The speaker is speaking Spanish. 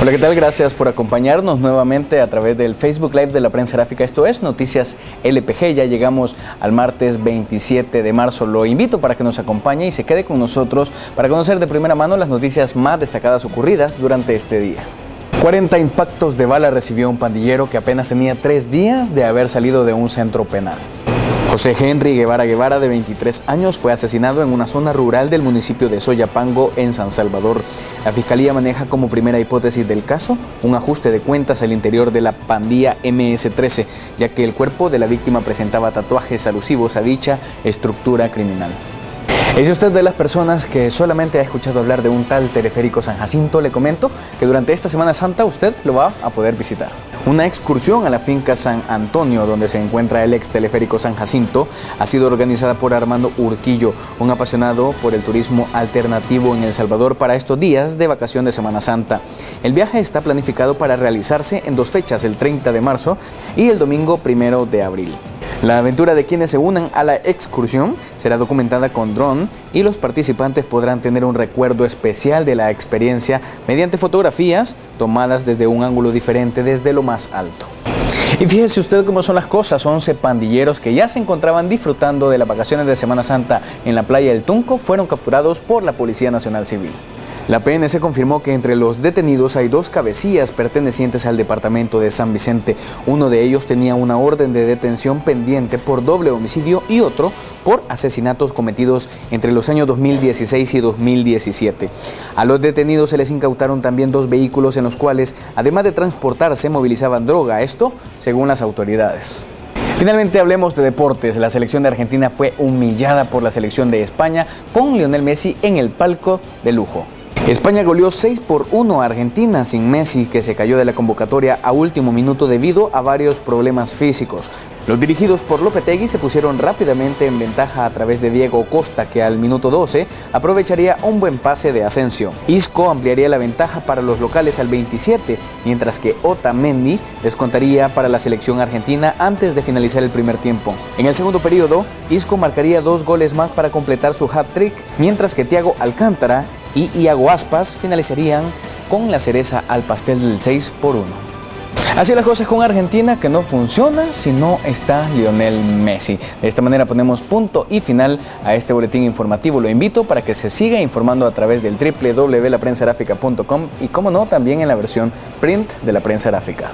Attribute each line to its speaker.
Speaker 1: Hola, ¿qué tal? Gracias por acompañarnos nuevamente a través del Facebook Live de la prensa gráfica. Esto es Noticias LPG. Ya llegamos al martes 27 de marzo. Lo invito para que nos acompañe y se quede con nosotros para conocer de primera mano las noticias más destacadas ocurridas durante este día. 40 impactos de bala recibió un pandillero que apenas tenía tres días de haber salido de un centro penal. José Henry Guevara Guevara, de 23 años, fue asesinado en una zona rural del municipio de Soyapango, en San Salvador. La fiscalía maneja como primera hipótesis del caso un ajuste de cuentas al interior de la pandilla MS-13, ya que el cuerpo de la víctima presentaba tatuajes alusivos a dicha estructura criminal. ¿Es usted de las personas que solamente ha escuchado hablar de un tal teleférico San Jacinto? Le comento que durante esta Semana Santa usted lo va a poder visitar. Una excursión a la finca San Antonio, donde se encuentra el ex teleférico San Jacinto, ha sido organizada por Armando Urquillo, un apasionado por el turismo alternativo en El Salvador para estos días de vacación de Semana Santa. El viaje está planificado para realizarse en dos fechas, el 30 de marzo y el domingo 1 de abril. La aventura de quienes se unan a la excursión será documentada con dron y los participantes podrán tener un recuerdo especial de la experiencia mediante fotografías tomadas desde un ángulo diferente desde lo más alto. Y fíjese usted cómo son las cosas, 11 pandilleros que ya se encontraban disfrutando de las vacaciones de Semana Santa en la playa del Tunco fueron capturados por la Policía Nacional Civil. La PNC confirmó que entre los detenidos hay dos cabecillas pertenecientes al departamento de San Vicente. Uno de ellos tenía una orden de detención pendiente por doble homicidio y otro por asesinatos cometidos entre los años 2016 y 2017. A los detenidos se les incautaron también dos vehículos en los cuales, además de transportarse, movilizaban droga. Esto según las autoridades. Finalmente hablemos de deportes. La selección de Argentina fue humillada por la selección de España con Lionel Messi en el palco de lujo. España goleó 6 por 1 a Argentina sin Messi, que se cayó de la convocatoria a último minuto debido a varios problemas físicos. Los dirigidos por Lopetegui se pusieron rápidamente en ventaja a través de Diego Costa, que al minuto 12 aprovecharía un buen pase de Asensio. Isco ampliaría la ventaja para los locales al 27, mientras que Otamendi descontaría para la selección argentina antes de finalizar el primer tiempo. En el segundo periodo, Isco marcaría dos goles más para completar su hat-trick, mientras que Thiago Alcántara y Iago Aspas finalizarían con la cereza al pastel del 6 por 1. Así las cosas con Argentina que no funciona si no está Lionel Messi. De esta manera ponemos punto y final a este boletín informativo. Lo invito para que se siga informando a través del www.laprensagráfica.com y como no también en la versión print de la prensa gráfica.